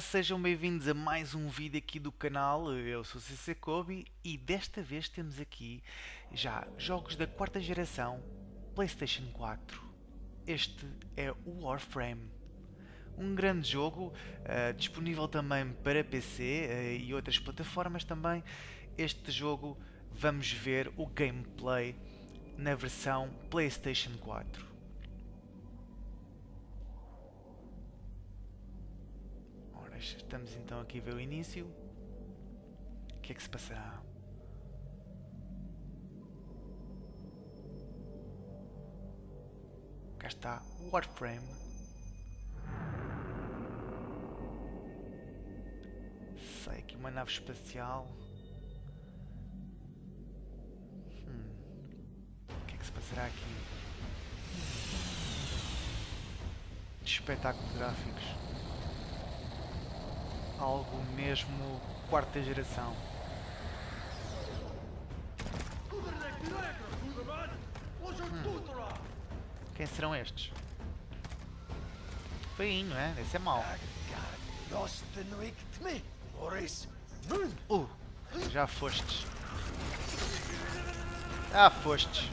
sejam bem-vindos a mais um vídeo aqui do canal. Eu sou CC Kobe e desta vez temos aqui já jogos da quarta geração PlayStation 4. Este é o Warframe. Um grande jogo, uh, disponível também para PC uh, e outras plataformas também. Este jogo vamos ver o gameplay na versão PlayStation 4. Estamos então aqui a ver o início. O que é que se passará? Cá está Warframe. Sai aqui uma nave espacial. Hum. O que é que se passará aqui? Espetáculo de gráficos algo mesmo quarta geração. Hum. Quem serão estes? Feinho, é? Esse é mau. Uh, já fostes. Já fostes.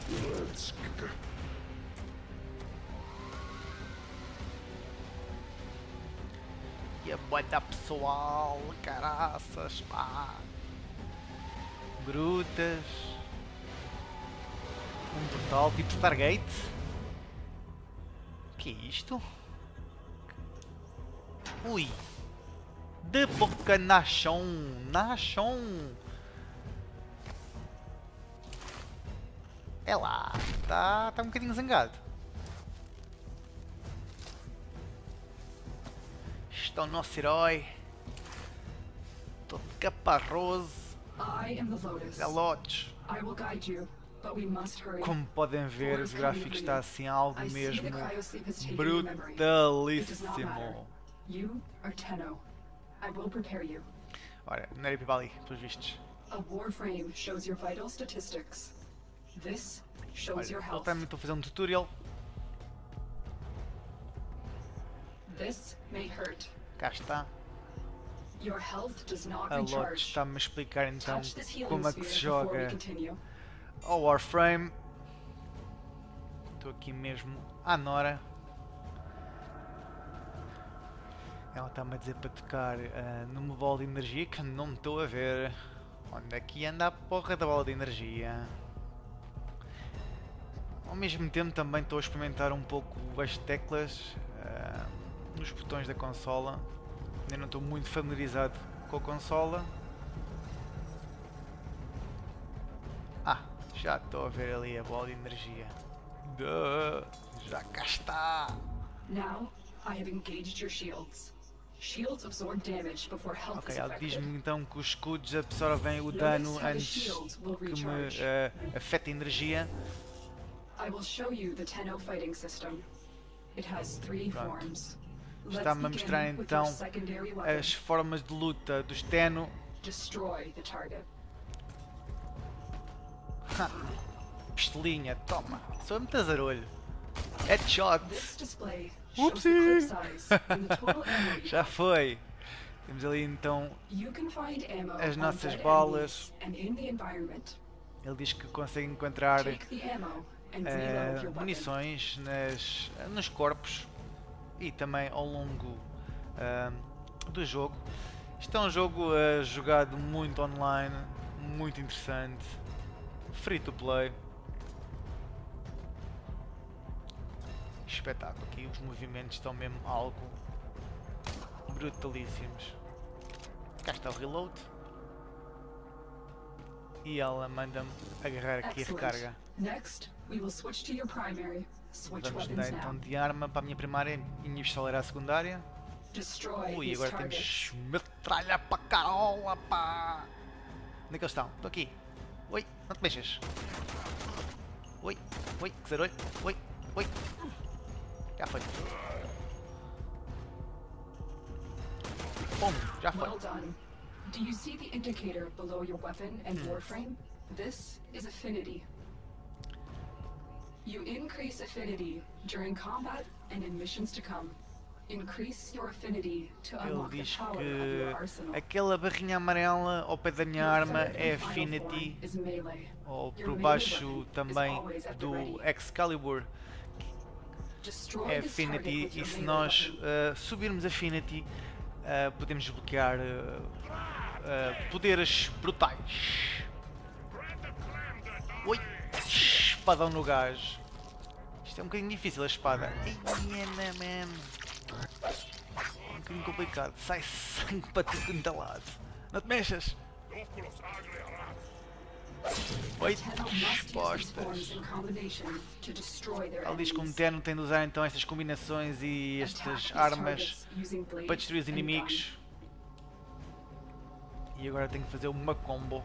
É bota pessoal, caraças, pá. Brutas. Um portal tipo Stargate. que é isto? Ui. De boca na chão, na chão. É lá, tá, tá um bocadinho zangado. Está o nosso herói. Todo caparroso. É Lotes. Como podem ver, os gráficos está assim algo mesmo brutalíssimo. Ora, Neri Pibali, pelos vistos. Olha. Ele também estou a fazer um tutorial. This may hurt. Cá está. A Lot está-me a explicar então como é que se joga ao Warframe. Estou aqui mesmo à Nora. Ela está-me a dizer para tocar uh, numa bola de energia que não me estou a ver. Onde é que anda a porra da bola de energia? Ao mesmo tempo também estou a experimentar um pouco as teclas. Uh, nos botões da consola. Ainda não estou muito familiarizado com a consola. Ah, já estou a ver ali a bola de energia. Duh, já cá está. Now I have engaged your shields. Shields absorb damage before health Ok, ela diz-me então que os escudos absorvem o dano antes que me uh, afete a energia. I will show you the Tenno fighting system. It has three forms. Está-me a mostrar então as formas de luta do Steno. Pistolinha, toma. Sou muito azarolho. Headshot. Upsi! Já foi. Temos ali então as nossas balas. Ele diz que consegue encontrar uh, munições nas, nos corpos e também ao longo uh, do jogo. Isto é um jogo uh, jogado muito online, muito interessante, free to play. Espetáculo aqui, os movimentos estão mesmo algo brutalíssimos. Cá está o reload. E ela manda-me agarrar aqui a recarga. Next, we will switch to your primary. Vamos mudar então de arma para a minha primária e minha pistola a secundária. Ui, agora temos metralha para carola, pá! Onde é que eles estão? Estou aqui. Oi, não te mexas. Oi, oi, que zarolho. Oi, oi. Já foi. Bom, já foi. Do you see the indicator below your weapon and hmm. warframe? This is affinity. You increase affinity during combat and in missions to come. Ele diz que aquela barrinha amarela ao pé da minha arma é Affinity, ou por baixo também do Excalibur é Affinity e se nós uh, subirmos Affinity uh, podemos desbloquear uh, poderes brutais. Oi! Espadão no gás. Isto é um bocadinho difícil a espada. Iena, man. É um bocadinho complicado. Sai sangue para tudo quanto é lado. Não te mexas! Oito expostas. Ele diz que o Meterno tem de usar então estas combinações e estas armas para destruir os inimigos. E agora tenho que fazer uma combo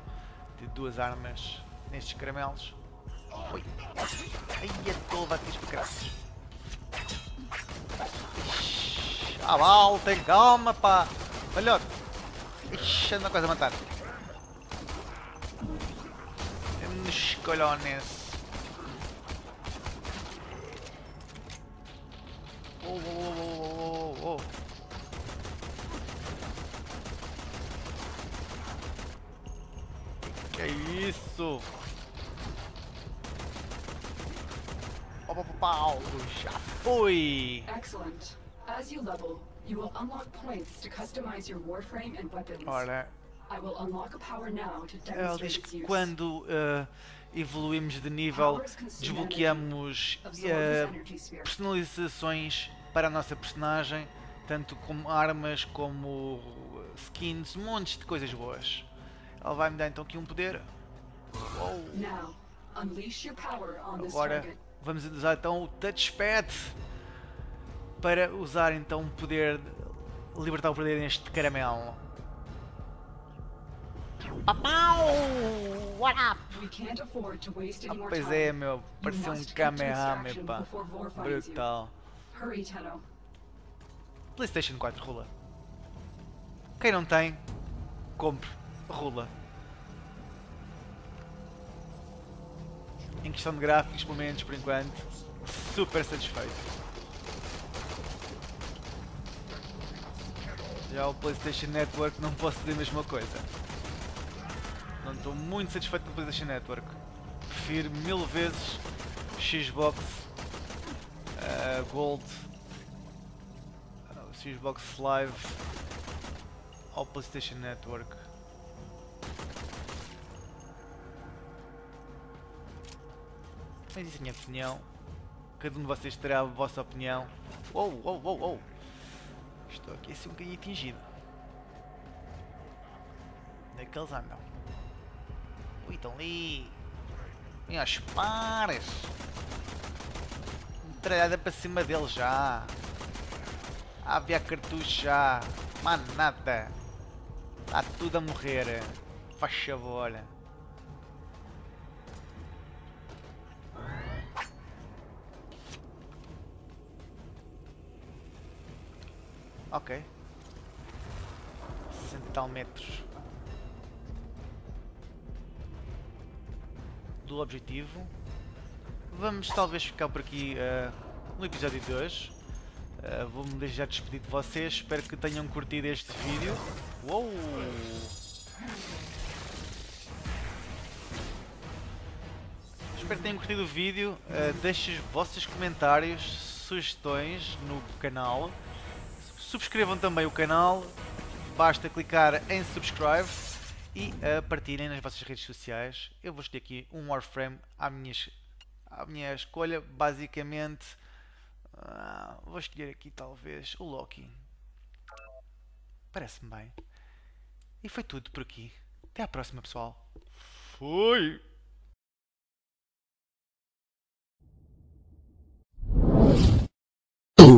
de duas armas nestes caramelos. Oi. Ai, toda aqui caralho. Ah, mal, tem calma, pá. Olha, ixi, anda quase a matar. Nos colones. Oh, oh, oh, oh, oh, Que é isso? Opa, pau, já foi. Excellent. As you level, you will unlock points to customize your warframe and weapons. Ora, ele diz que quando uh, evoluímos de nível, desbloqueamos uh, personalizações para a nossa personagem, tanto como armas como skins, montes de coisas boas. Ele vai me dar então aqui um poder. Agora vamos usar então o touchpad para usar então o poder, libertar o poder neste caramelo. Papau! What up? Ah, pois é, meu. Parecia um Kamehameha, pá. Brutal. PlayStation 4 rula. Quem não tem, compre. Rula. Em questão de gráficos, pelo menos por enquanto, super satisfeito. Já o PlayStation Network não posso dizer a mesma coisa. Não estou muito satisfeito com o PlayStation Network. Prefiro mil vezes Xbox uh, Gold, uh, Xbox Live ao PlayStation Network. Mas isso é a minha opinião. Cada um de vocês terá a vossa opinião. Uou, uou, uou. Estou aqui a ser um bocadinho atingido. Onde é que eles andam? Ui, estão ali. Minhas pares. Metralhada para cima dele já. Havia cartucho já. Mas nada. Está tudo a morrer. Faz favor. Ok. 60 tal metros. do objetivo. Vamos talvez ficar por aqui uh, no episódio de hoje. Uh, Vou-me deixar despedir de vocês. Espero que tenham curtido este vídeo. Uou! Espero que tenham curtido o vídeo. Uh, deixem os vossos comentários, sugestões no canal. Subscrevam também o canal. Basta clicar em subscribe e uh, partilhem nas vossas redes sociais. Eu vou escolher aqui um Warframe à minha, à minha escolha, basicamente. Uh, vou escolher aqui talvez o Loki. Parece-me bem. E foi tudo por aqui. Até à próxima, pessoal. Fui!